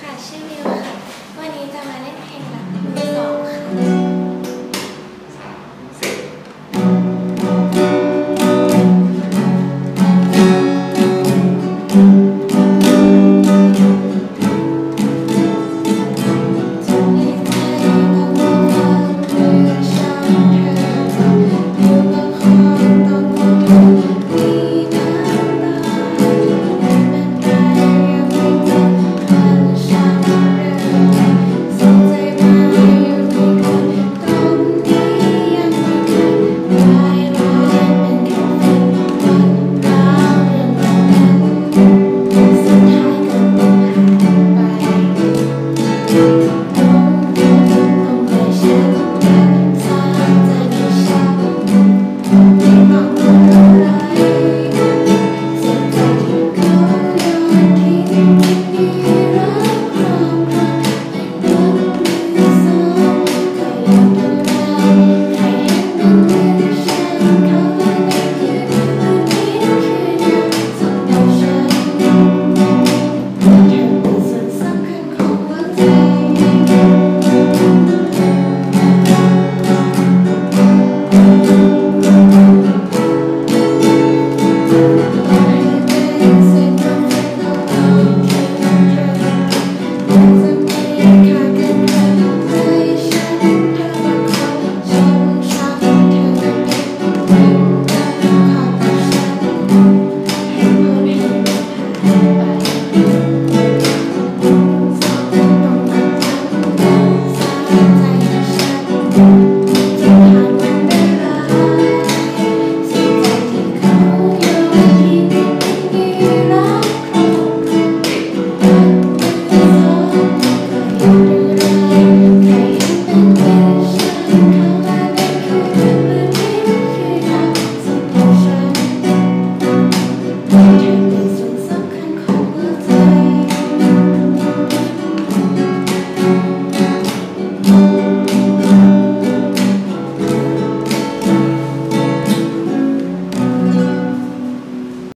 ค่ะ ชื่อวิวค่ะ วันนี้จะมาเล่นเพลงรัก